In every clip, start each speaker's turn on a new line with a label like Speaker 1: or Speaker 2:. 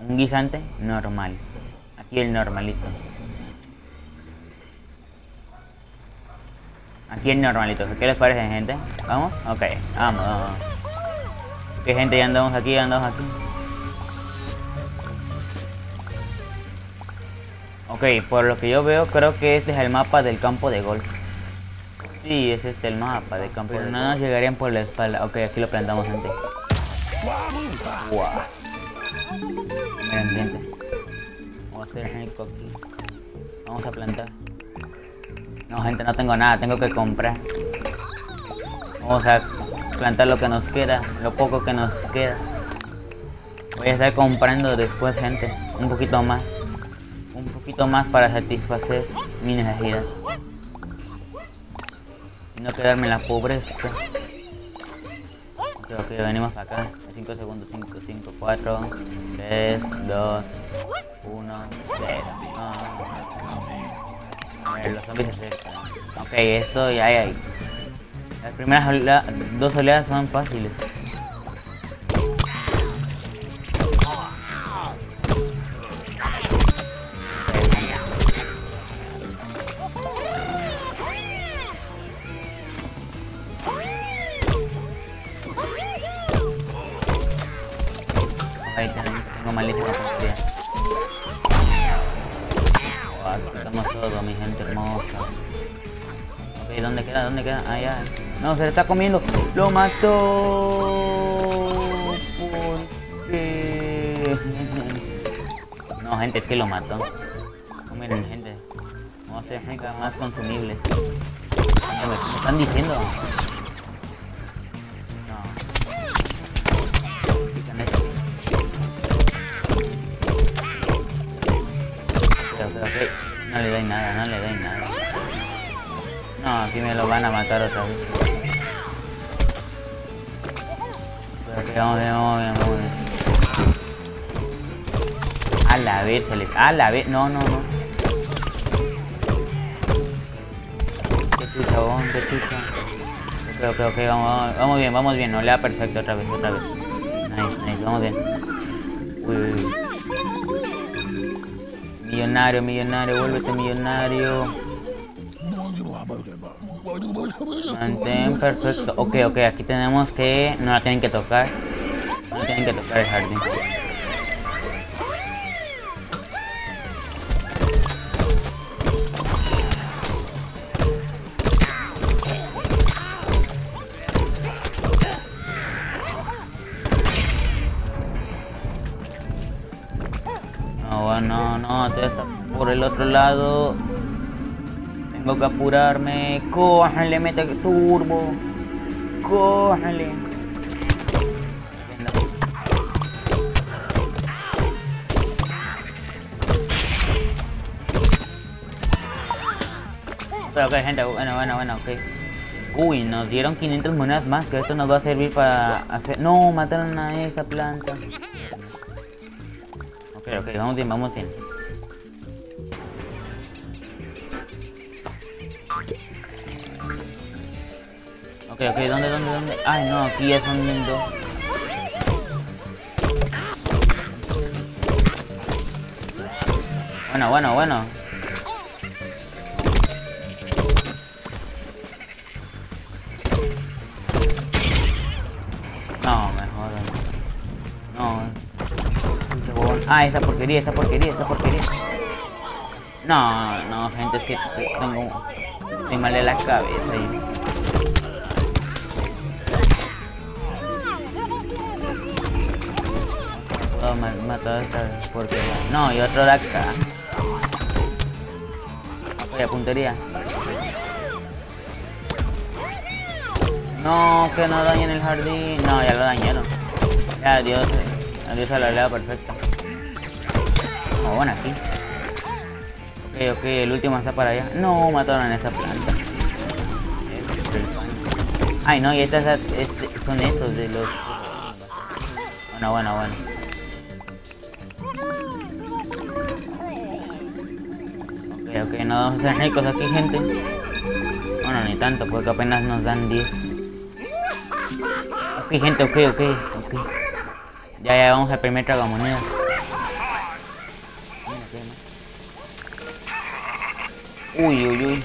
Speaker 1: Un guisante normal. Aquí el normalito. Aquí el normalito. ¿Qué les parece, gente? ¿Vamos? Ok, vamos, vamos. Ok, gente, ya andamos aquí, ya andamos aquí. Ok, por lo que yo veo, creo que este es el mapa del campo de golf. Sí, es este el mapa del campo. Pero no nos llegarían por la espalda. Ok, aquí lo plantamos, gente. Wow. Vamos a hacer eco aquí. Vamos a plantar. No, gente, no tengo nada. Tengo que comprar. Vamos a plantar lo que nos queda. Lo poco que nos queda. Voy a estar comprando después, gente. Un poquito más. Un poquito más para satisfacer mi necesidad. Y no quedarme en la pobreza. Ok, ok, venimos acá. 5 segundos, 5, 5, 4, 3, 2, 1, 0. A ver, los zombies se acercan. Ok, esto ya hay. Las primeras dos oleadas son fáciles. Ahí tenemos, tengo malísima puntería. Aquí estamos todos, mi gente hermosa. Ok, ¿dónde queda? ¿Dónde queda? Allá. No, se le está comiendo. Lo mató. ¿Por qué? No, gente, es que lo mató. No, miren, gente. Vamos a hacer más consumibles. ¿Qué me están diciendo? No le doy nada, no le doy nada. No, aquí me lo van a matar otra vez. Pero ok, vamos bien, vamos bien, vamos. A la vez, se les... A la vez, no, no, no. Qué chucha, bon, qué chucha. Ok, ok, ok, vamos, vamos, vamos bien, vamos bien. No le da perfecto otra vez, otra vez. Nice, nice, vamos bien. Uy, uy. Millonario, millonario, vuélvete millonario. Mantén perfecto. Ok, ok, aquí tenemos que. No la tienen que tocar. No tienen que tocar el jardín. No, no, por el otro lado. Tengo que apurarme. Cójale, mete turbo. Cójale. Pero ok, gente, bueno, bueno, bueno, ok. Uy, nos dieron 500 monedas más, que esto nos va a servir para hacer... No, mataron a esa planta. Ok, ok, vamos bien, vamos bien. Ok, ok, ¿dónde, dónde, dónde? Ay, no, aquí ya son dos. Bueno, bueno, bueno. Ah, esa porquería, esa porquería, esa porquería. No, no, gente, es que te- tengo... Estoy mal de la cabeza ahí. Puedo ma- matar a esta porquería. No, y otro de acá. Ok, a puntería. No, que no dañen el jardín. No, ya lo dañaron. Ya, adiós. eh. Adiós a la oleada perfecta. Bueno, aquí. Ok, ok, el último está para allá. No, mataron a esa planta. Ay, no, y estas son esos de los... Bueno, bueno, bueno. Ok, ok, no vamos a ser ricos aquí, gente. Bueno, ni tanto, porque apenas nos dan 10. Ok, gente, ok, ok, ok. Ya, ya, vamos al primer tragamonedas. Uy, uy, uy.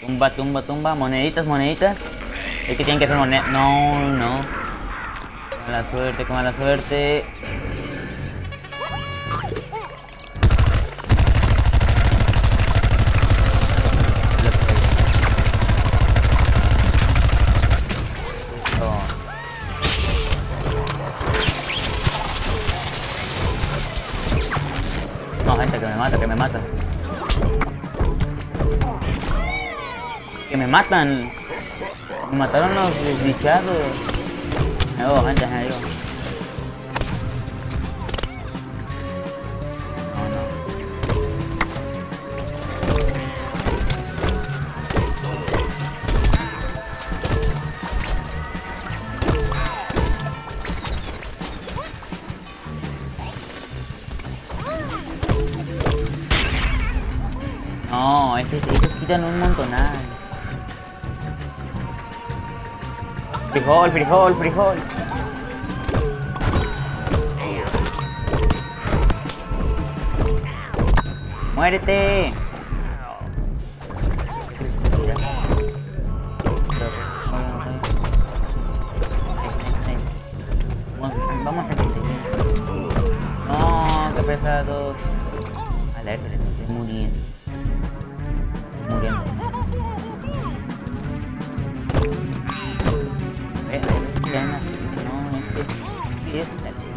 Speaker 1: Tumba, tumba, tumba. Moneditas, moneditas. Es que tienen que ser monedas. No, no. Qué mala suerte, qué mala suerte. No, gente, que me mata, que me mata. Que me matan. Me mataron los desdichados. Me voy, gente, me voy. No, ese, esos quitan un montonal. Frijol, frijol, frijol. ¡Muérete! Vamos a. No, qué pesados. A ver, se le estoy muriendo. Muriendo. A ver, a ver, si hay más. No, este. ¿Qué es la leche?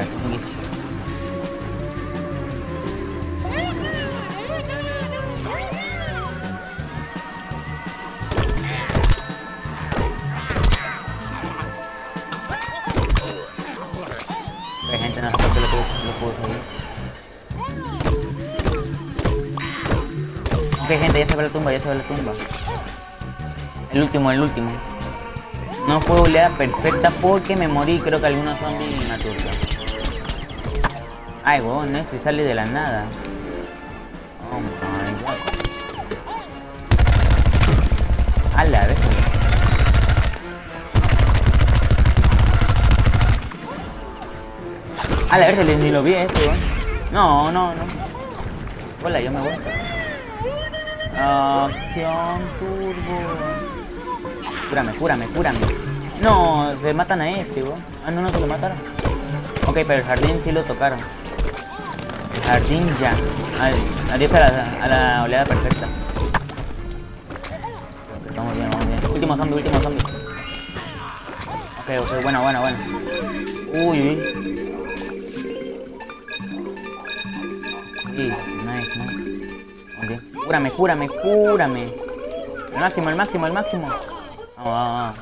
Speaker 1: Aquí, aquí. Hay gente no sé por qué lo puedo, lo puedo seguir. Ok, gente, ya se ve la tumba, ya se ve la tumba. El último, el último. No fue oleada perfecta porque me morí. Creo que algunos zombies naturales. Ay, huevón, este sale de la nada. Oh my god. A la vez. A la ni lo vi este, weón. No, no, no. Hola, yo me voy. Acción turbo. Cúrame, cúrame, cúrame. No, se matan a este, weón. Ah, no, no se lo mataron. Ok, pero el jardín sí lo tocaron. El jardín ya. Ay, Adiós a la, a la oleada perfecta. Vamos bien, vamos bien. Último zombie, último zombie. Ok, ok, bueno, bueno, bueno. Uy, uy. Sí, nice, nice. Ok. Cúrame, cúrame, cúrame. El máximo, el máximo, el máximo. Vamos.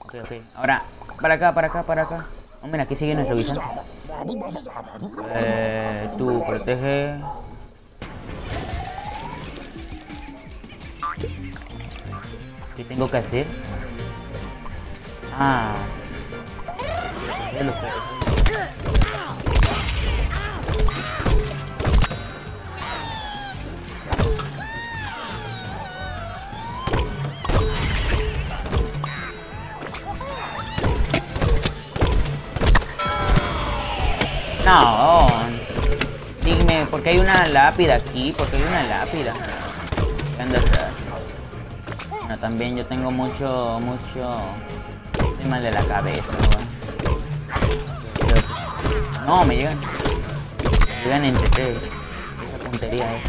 Speaker 1: Ok, ok. Ahora, para acá, para acá, para acá. Oh, mira, aquí sigue nuestro guisante. Eh, tú, protege. ¿Qué tengo que hacer? Ah. Lápida aquí? ¿Por qué hay una lápida? También yo tengo mucho, mucho... Mal de la cabeza. No, me llegan. Me llegan entre tres. Esa puntería es...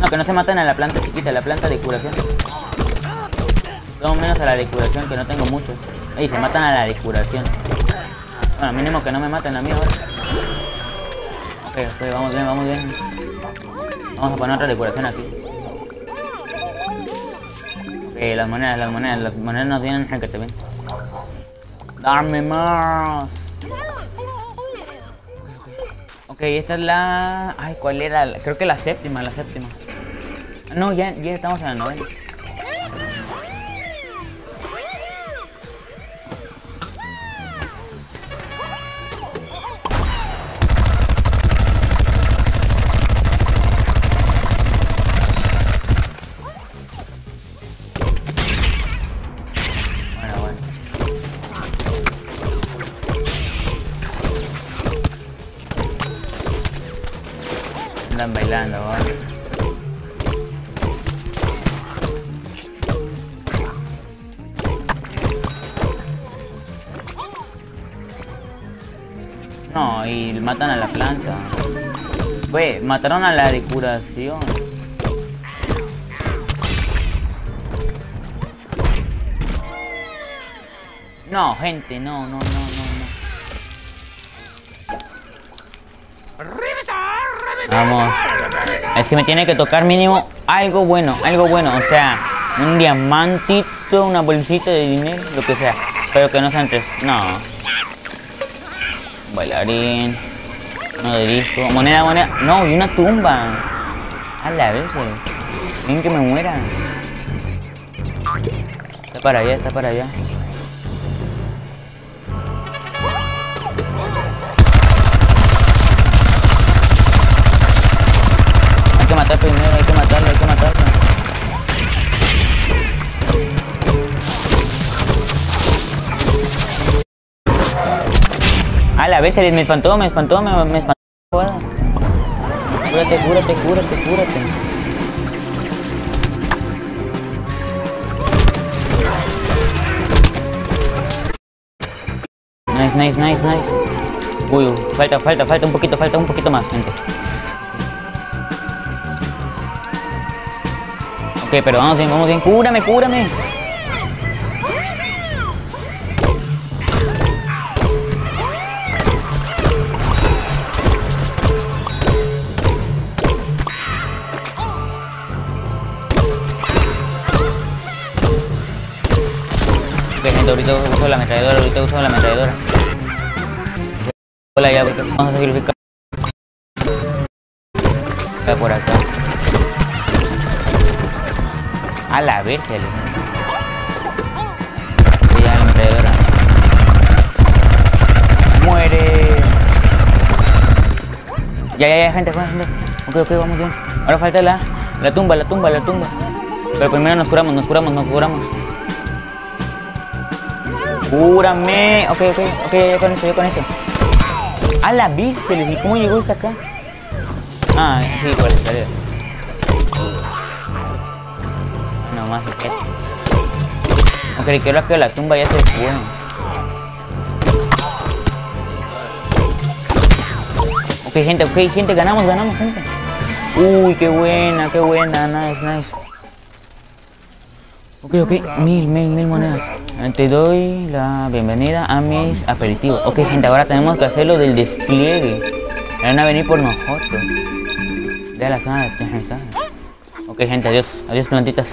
Speaker 1: No, que no se matan a la planta chiquita, a la planta de curación. Todo menos a la de curación, que no tengo mucho. Ey, se matan a la de curación. Bueno, mínimo que no me maten a mí ahora. Ok, ok, vamos bien, vamos bien. Vamos a poner otra decoración aquí. Ok, las monedas, las monedas, las monedas nos vienen que te ven. Dame más. Ok, esta es la... Ay, ¿cuál era? Creo que la séptima, la séptima. No, ya, ya estamos en la novena. Andan bailando. No, y matan a la planta. Güey, mataron a la de curación. No, gente, no, no, no, no, no. Vamos. Es que me tiene que tocar mínimo algo bueno, algo bueno. O sea, un diamantito, una bolsita de dinero, lo que sea. Pero que no sean tres. No. Bailarín. No de disco. Moneda, moneda. No, y una tumba. A la vez. Bien que me muera. Está para allá, está para allá. La se me espantó, me espantó, me, espantó. Cúrate, cúrate, cúrate, cúrate. Nice, nice, nice, nice. Uy, falta, falta, falta un poquito, falta un poquito más, gente. Ok, pero vamos bien, vamos bien. Cúrame, cúrame. Ahorita uso la ametralladora, ahorita uso la ametralladora. Hola ya, porque vamos a sacrificar. Por acá. A la virgen. Sí, la ametralladora. Muere. Ya, ya, ya, gente, gente. Ok, ok, vamos bien. Ahora falta la, la tumba, la tumba, la tumba. Pero primero nos curamos, nos curamos, nos curamos. Cúrame. Ok, ok, ok, ya con esto, ya con esto. A la vista, ¿y cómo llegó hasta acá? Ah, sí, por la escalera. No más esto. Ok, creo que la tumba ya se fue. Ok, gente, ok, gente, ganamos, ganamos, gente. Uy, qué buena, qué buena, nice, nice. Ok, ok, mil, mil, mil monedas. Te doy la bienvenida a mis aperitivos. Ok, gente, ahora tenemos que hacer lo del despliegue. Van a venir por nosotros. De la zona de descansar. Ok, gente, adiós. Adiós, plantitas.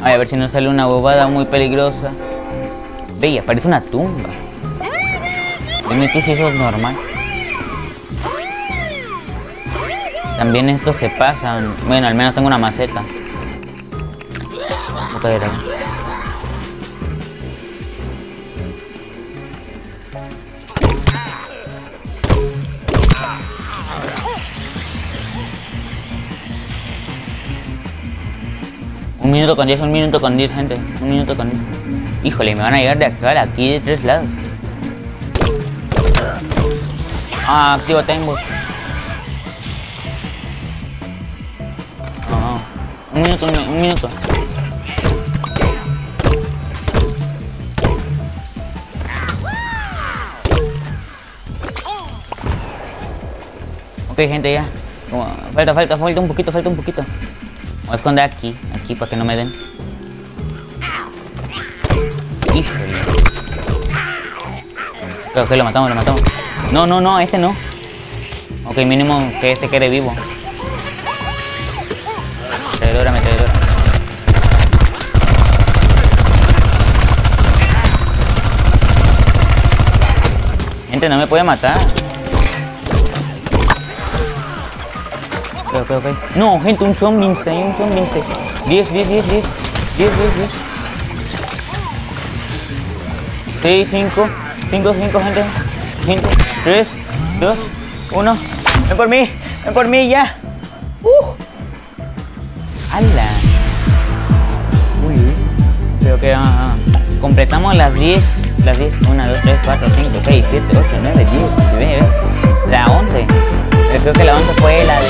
Speaker 1: Ay, a ver si no sale una bobada muy peligrosa. Ve, y aparece una tumba. Dime tú si eso es normal. También estos se pasan. Bueno, al menos tengo una maceta. Un minuto con 10, un minuto con 10, gente. Un minuto con 10. Híjole, me van a llegar de acá a aquí de tres lados. Ah, activa Timebot. No, un minuto, un, un minuto. Ok, gente, ya. Falta, falta, falta un poquito, falta un poquito. Voy a esconder aquí, aquí para que no me den. Híjole. Creo que lo matamos, lo matamos. No, no, no, ese no. Ok, mínimo que este quede vivo. Metedora, metedora. Gente, no me puede matar. Ok, ok, ok. No, gente, un zombie, un zombie. 10, 10, 10, 10. 10, 10, 10. 6, 5, 5, 5, gente. 5, 3, 2, 1. Ven por mí, ven por mí ya. Uh. ¡Hala! Uy, uy. Creo que ah. completamos las 10 las 10, 1, 2, 3, 4, 5, 6, 7, 8, 9, 10, 9, la 11. Creo que la 11 fue la de...